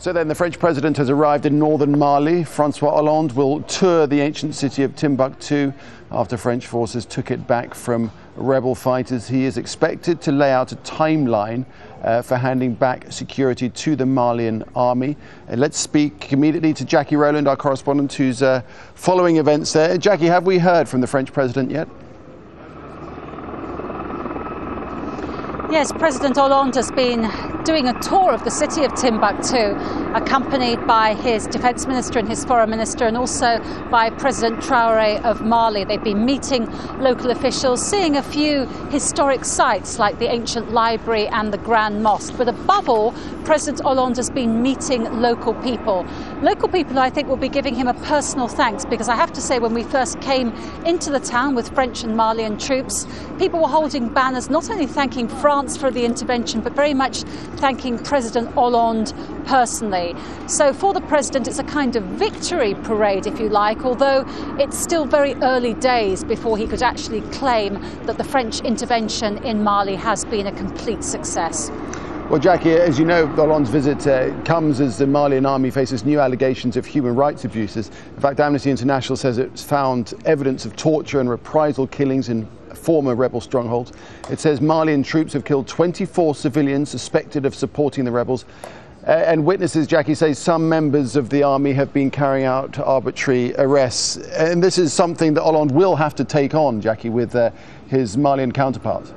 So then the French president has arrived in northern Mali. Francois Hollande will tour the ancient city of Timbuktu after French forces took it back from rebel fighters. He is expected to lay out a timeline uh, for handing back security to the Malian army. Uh, let's speak immediately to Jacky Rowland, our correspondent, who's uh, following events there. Jacky, have we heard from the French president yet? Yes, President Hollande has been doing a tour of the city of Timbuktu, accompanied by his defense minister and his foreign minister, and also by President Traore of Mali. They've been meeting local officials, seeing a few historic sites like the ancient library and the Grand Mosque. But above all, President Hollande has been meeting local people. Local people, I think, will be giving him a personal thanks because I have to say, when we first came into the town with French and Malian troops, people were holding banners not only thanking France for the intervention, but very much thanking President Hollande personally. So for the president, it's a kind of victory parade, if you like, although it's still very early days before he could actually claim that the French intervention in Mali has been a complete success. Well, Jacky, as you know, Hollande's visit uh, comes as the Malian army faces new allegations of human rights abuses. In fact, Amnesty International says it's found evidence of torture and reprisal killings in former rebel strongholds. It says Malian troops have killed 24 civilians suspected of supporting the rebels. Uh, and witnesses, Jacky, say some members of the army have been carrying out arbitrary arrests. And this is something that Hollande will have to take on, Jacky, with uh, his Malian counterparts.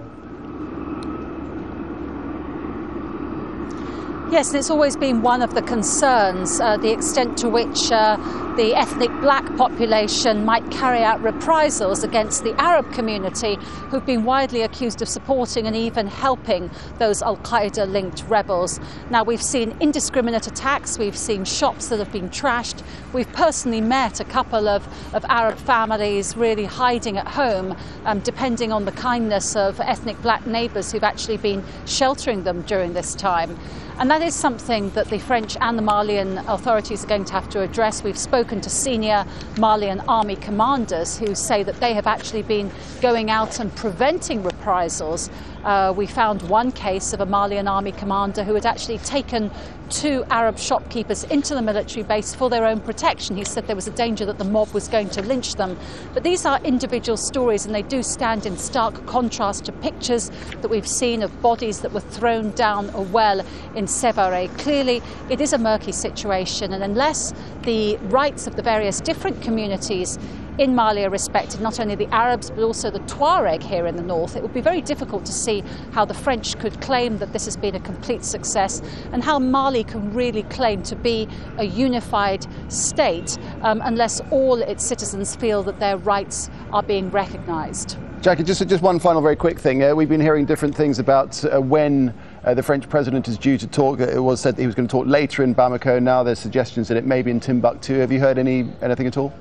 Yes, and it's always been one of the concerns, uh, the extent to which uh, the ethnic black population might carry out reprisals against the Arab community, who've been widely accused of supporting and even helping those Al Qaeda linked rebels. Now, we've seen indiscriminate attacks, we've seen shops that have been trashed, we've personally met a couple of, of Arab families really hiding at home, um, depending on the kindness of ethnic black neighbours who've actually been sheltering them during this time. And that is something that the French and the Malian authorities are going to have to address. We've spoken to senior Malian army commanders who say that they have actually been going out and preventing reprisals. Uh, we found one case of a Malian army commander who had actually taken two Arab shopkeepers into the military base for their own protection. He said there was a danger that the mob was going to lynch them. But these are individual stories and they do stand in stark contrast to pictures that we've seen of bodies that were thrown down a well in Sévaré. Clearly, it is a murky situation, and unless the rights of the various different communities in Mali are respected, not only the Arabs but also the Tuareg here in the north, it would be very difficult to see how the French could claim that this has been a complete success and how Mali can really claim to be a unified state um, unless all its citizens feel that their rights are being recognised. Jacky, just, just one final very quick thing. Uh, we've been hearing different things about uh, when uh, the French president is due to talk. It was said that he was going to talk later in Bamako. Now there's suggestions that it may be in Timbuktu. Have you heard any anything at all?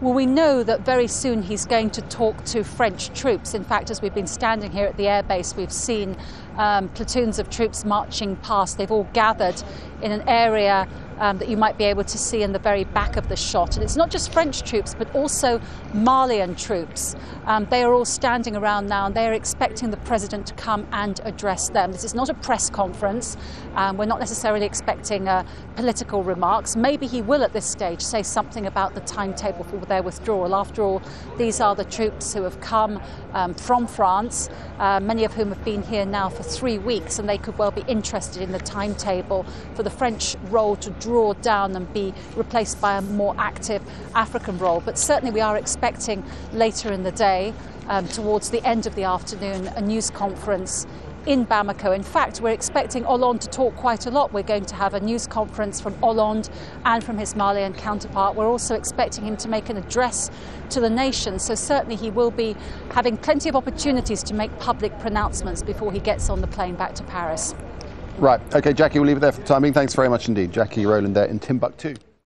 Well, we know that very soon he's going to talk to French troops. In fact, as we've been standing here at the airbase, we've seen um, platoons of troops marching past. They've all gathered in an area um, that you might be able to see in the very back of the shot. And it's not just French troops, but also Malian troops. Um, they are all standing around now and they are expecting the president to come and address them. This is not a press conference. Um, we're not necessarily expecting uh, political remarks. Maybe he will at this stage say something about the timetable for their withdrawal. After all, these are the troops who have come um, from France, uh, many of whom have been here now for three weeks, and they could well be interested in the timetable for the French role to draw down and be replaced by a more active African role. But certainly we are expecting later in the day, um, towards the end of the afternoon, a news conference in Bamako. In fact, we're expecting Hollande to talk quite a lot. We're going to have a news conference from Hollande and from his Malian counterpart. We're also expecting him to make an address to the nation. So certainly he will be having plenty of opportunities to make public pronouncements before he gets on the plane back to Paris. Right. Okay, Jacky, we'll leave it there for the time being. Thanks very much indeed. Jacky Rowland there in Timbuktu.